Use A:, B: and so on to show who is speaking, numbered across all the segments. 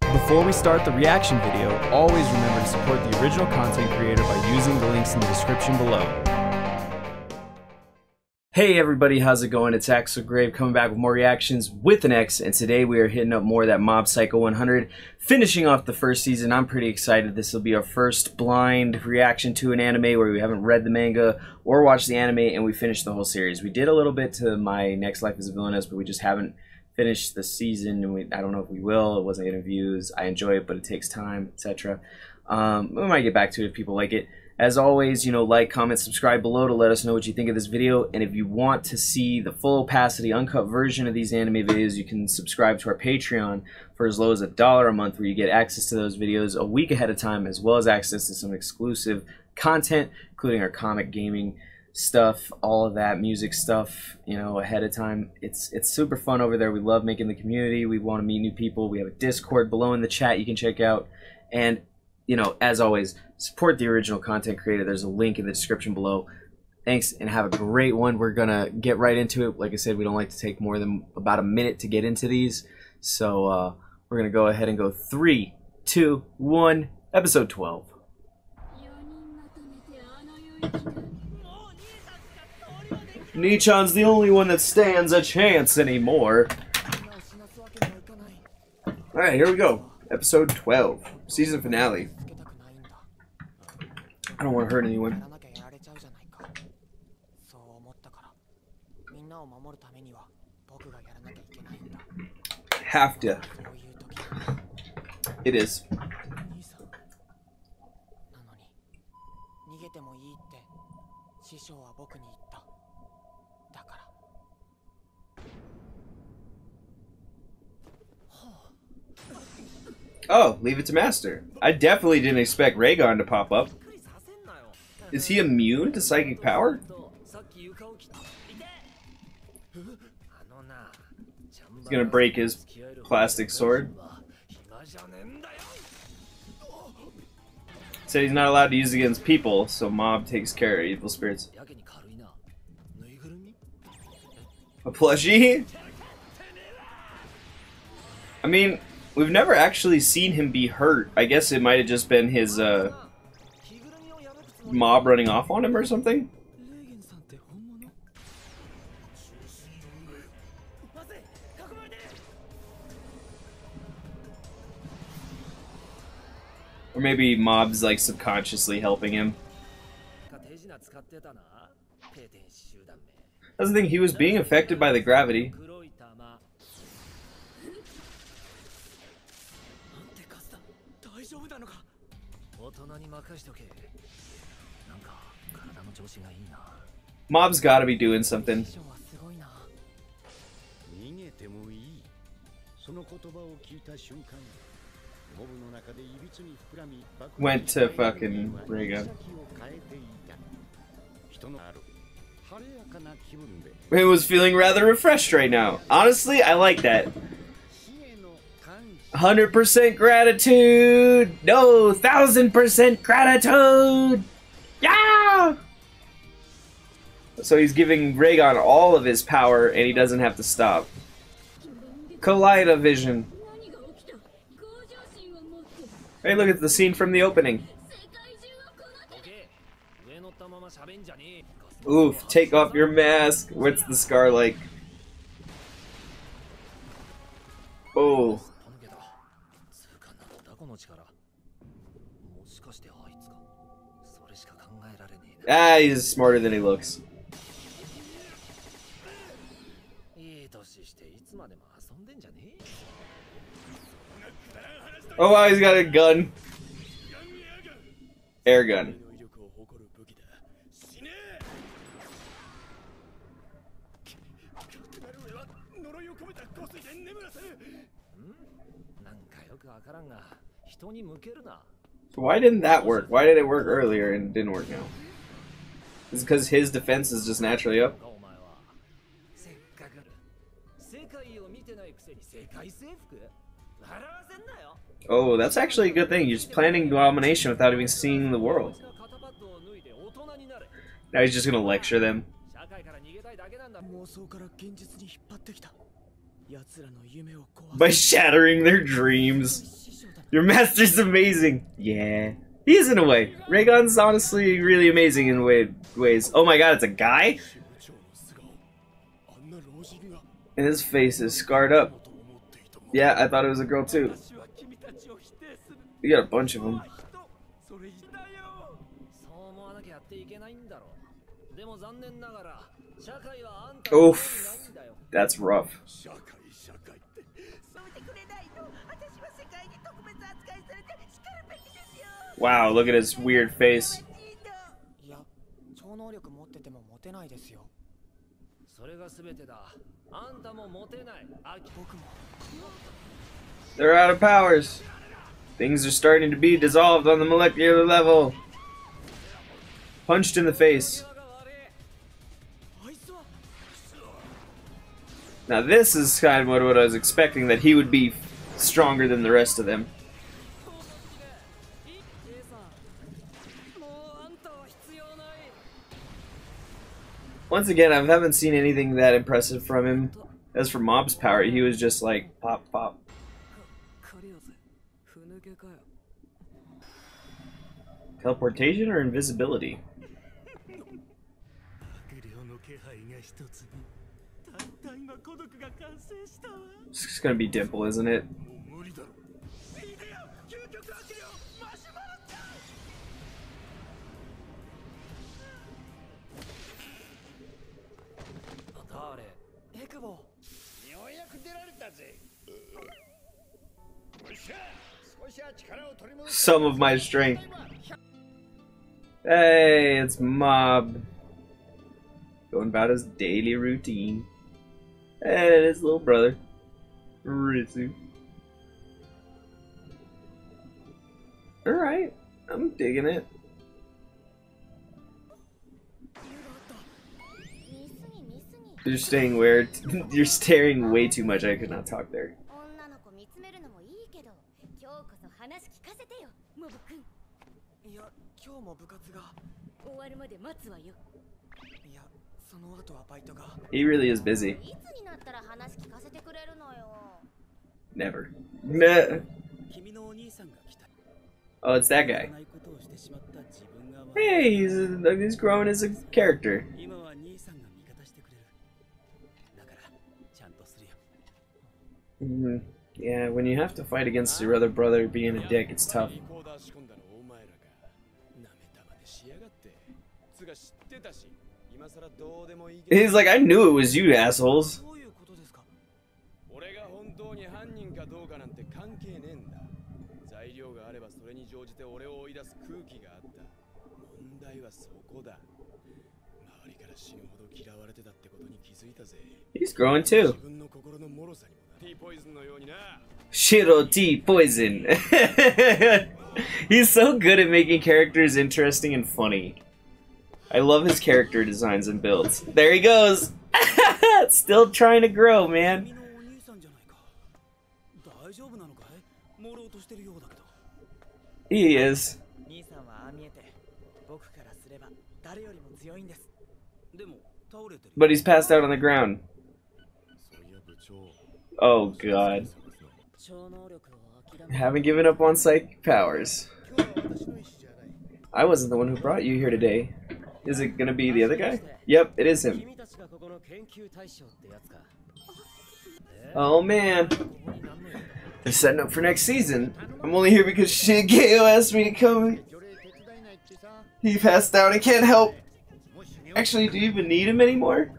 A: Before we start the reaction video, always remember to support the original content creator by using the links in the description below. Hey everybody, how's it going? It's Axel Grave coming back with more reactions with an X, and today we are hitting up more of that Mob Psycho 100, finishing off the first season. I'm pretty excited. This will be our first blind reaction to an anime where we haven't read the manga or watched the anime, and we finished the whole series. We did a little bit to My Next Life as a Villainess, but we just haven't finished the season, and we, I don't know if we will. It wasn't getting views. I enjoy it, but it takes time, etc. Um, we might get back to it if people like it. As always, you know, like, comment, subscribe below to let us know what you think of this video. And if you want to see the full opacity, uncut version of these anime videos, you can subscribe to our Patreon for as low as a dollar a month, where you get access to those videos a week ahead of time, as well as access to some exclusive content, including our comic gaming stuff, all of that music stuff, you know, ahead of time. It's it's super fun over there. We love making the community. We want to meet new people. We have a Discord below in the chat you can check out. And you know, as always, support the original content creator. There's a link in the description below. Thanks and have a great one. We're gonna get right into it. Like I said, we don't like to take more than about a minute to get into these. So uh, we're gonna go ahead and go three, two, one, episode 12. Nichan's the only one that stands a chance anymore. Alright, here we go. Episode 12. Season finale. I don't want to hurt anyone. Have to. It is. Leave it to Master. I definitely didn't expect Reigen to pop up. Is he immune to psychic power? He's gonna break his plastic sword. Said he's not allowed to use it against people, so Mob takes care of evil spirits. A plushie? I mean, we've never actually seen him be hurt. I guess it might have just been his uh, mob running off on him or something. Or maybe mob's like subconsciously helping him. Doesn't think he was being affected by the gravity. Mob's gotta be doing something. Went to fucking Reigen. It was feeling rather refreshed right now. Honestly, I like that. 100% gratitude! No, 1000% gratitude! Yeah! So he's giving Reigen all of his power and he doesn't have to stop. Kaleida vision. Hey, look at the scene from the opening. Oof, take off your mask. What's the scar like? Oh. Ah, he's smarter than he looks. Oh wow, he's got a gun. Air gun. So why didn't that work? Why did it work earlier and didn't work now? It's because his defense is just naturally up. Oh, that's actually a good thing. You're just planning domination without even seeing the world. Now he's just gonna lecture them. By shattering their dreams. Your master's amazing! Yeah. He is in a way. Reigen's honestly really amazing in way, ways. Oh my god, it's a guy? And his face is scarred up. Yeah, I thought it was a girl too. We got a bunch of them. Oof. That's rough. Wow, look at his weird face.
B: いや超能力持っててもモテないですよ
C: それが全てだあんたもモテないあ
B: 僕も
A: They're out of powers. Things are starting to be dissolved on the molecular level. Punched in the face.
C: が悪い
B: あいつは
A: Now this is kind of what, what I was expecting, that he would be stronger than the rest of them. Once again, I haven't seen anything that impressive from him. As for Mob's power, he was just like pop pop. Teleportation or invisibility? It's gonna be Dimple, isn't it? some of my strength. Hey, it's Mob. Going about his daily routine. Hey, his little brother. Ritsu. Alright, I'm digging it. You're staying weird. You're staring way too much. I could not talk there.
D: 今日こそ話聞かせてよモブ君
B: いや今日も部活が
D: 終わるまで待つわよ
B: いやその後はバイトが
A: He really is busy.
D: いつになったら話聞かせてくれるのよ
A: Never. Meh.
E: 君のお兄さんが来た
A: Oh, it's that guy.
E: ないことをしてしまった自分が悪い
A: Hey, he's he's grown as a character.
E: 今は
A: Yeah, when you have to fight against your other brother being a dick, it's tough. He's like, I knew it was you, assholes. He's growing too. Shiro T Poison. He's so good at making characters interesting and funny. I love his character designs and builds. There he goes! Still trying to grow, man. He is. But he's passed out on the ground. Oh god. Haven't given up on psychic powers. I wasn't the one who brought you here today. Is it gonna be the other guy? Yep, it is him. Oh man. They're setting up for next season. I'm only here because Shigeo asked me to come. He passed out and can't help. Actually, do you even need him anymore?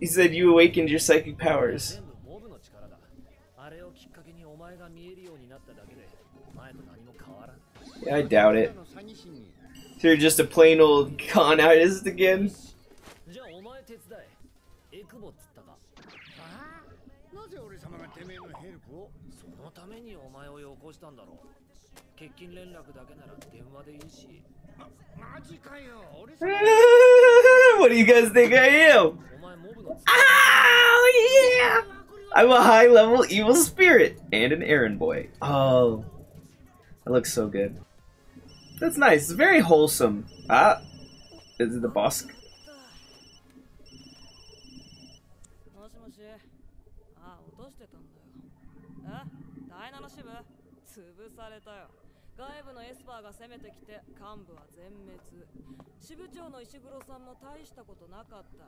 A: He said you awakened your psychic powers. Yeah, I doubt it. So you're just a plain old con artist again? what do you guys think I am? Oh, yeah! I'm a high level evil spirit and an errand boy. Oh, that looks so good. That's nice. It's very wholesome. Ah, is it the boss?
F: Ah, 外部のエスパーが攻めてきて幹部は全滅。支部長の石黒さんも大したことなかった。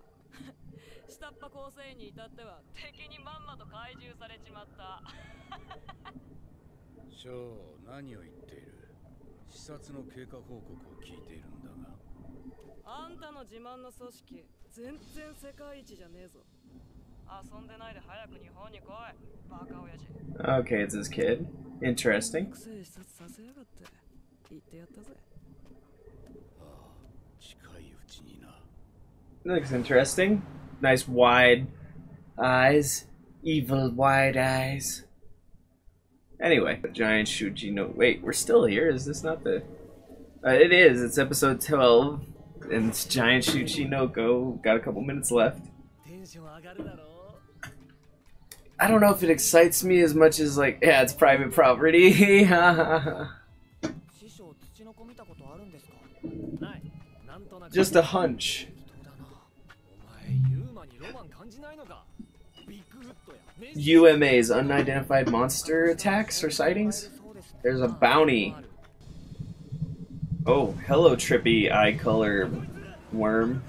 F: 下っ端構成員に至っては敵にまんまと怪獣されちまった。
G: ショー何を言っている？視察の経過報告を聞いているんだが。
F: あんたの自慢の組織全然世界一じゃねえぞ。遊んでないで早く日本に来い。バカ親父。
A: Okay, it's his kid. Interesting?
F: 言ってやったぜ
G: ああ近いうちにな
A: Looks interesting. Nice wide eyes. Evil wide eyes. Anyway, giant Shuji no. Wait, we're still here. Is this not the. Uh, it is. It's episode 12. And it's giant Shuji no Go. Got a couple minutes left.
C: テンション上がるだろ
A: I don't know if it excites me as much as, like, yeah, it's private property. Just a hunch. UMA's unidentified monster attacks or sightings? There's a bounty. Oh, hello trippy eye color worm.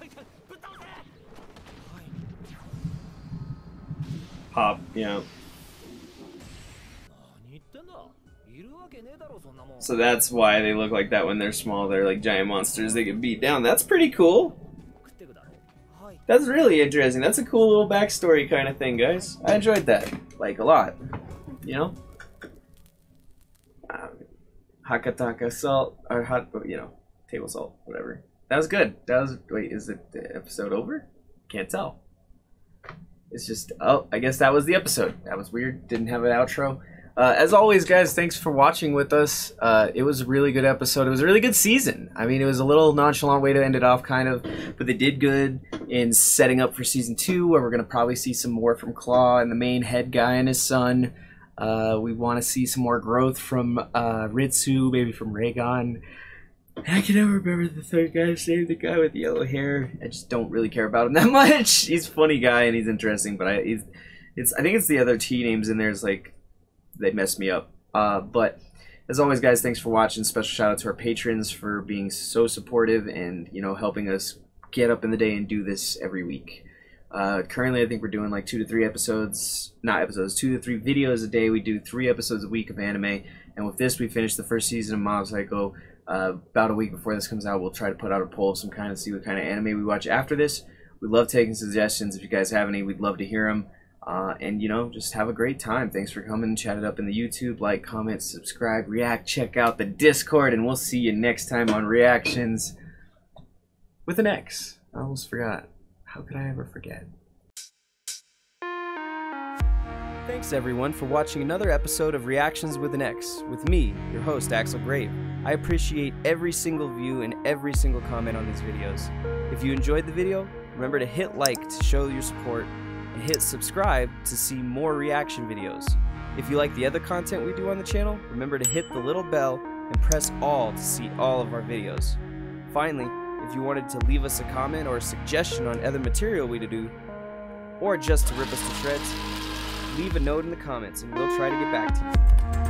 A: pop, yeah. So that's why they look like that when they're small. They're like giant monsters they can beat down. That's pretty cool. That's really interesting. That's a cool little backstory kind of thing, guys. I enjoyed that, like, a lot. You know? Um, Hakataka salt, or hot, you know, table salt, whatever. That was good. That was, wait, is it the episode over? Can't tell. It's just, oh, I guess that was the episode. That was weird. Didn't have an outro. Uh, as always, guys, thanks for watching with us. Uh, it was a really good episode. It was a really good season. I mean, it was a little nonchalant way to end it off, kind of, but they did good in setting up for season two, where we're going to probably see some more from Claw and the main head guy and his son. Uh, we want to see some more growth from uh, Ritsu, maybe from Reigen. I can never remember the third guy's name, the guy with yellow hair. I just don't really care about him that much. He's a funny guy and he's interesting, but I he's, it's I think it's the other T names in there is like they messed me up. Uh, but as always, guys, thanks for watching. Special shout out to our patrons for being so supportive and you know helping us get up in the day and do this every week. Uh, currently, I think we're doing like two to three episodes, not episodes, two to three videos a day. We do three episodes a week of anime, and with this, we finished the first season of Mob Psycho. Uh, about a week before this comes out, we'll try to put out a poll of some kind of see what kind of anime we watch after this. We love taking suggestions. If you guys have any, we'd love to hear them. Uh, and you know, just have a great time. Thanks for coming. Chat it up in the YouTube. Like, comment, subscribe, react. Check out the Discord, and we'll see you next time on Reactions with an X. I almost forgot. How could I ever forget? Thanks everyone for watching another episode of Reactions with an X with me, your host Axel Grave. I appreciate every single view and every single comment on these videos. If you enjoyed the video, remember to hit like to show your support and hit subscribe to see more reaction videos. If you like the other content we do on the channel, remember to hit the little bell and press all to see all of our videos. Finally, if you wanted to leave us a comment or a suggestion on other material we to do, or just to rip us to shreds, leave a note in the comments and we'll try to get back to you.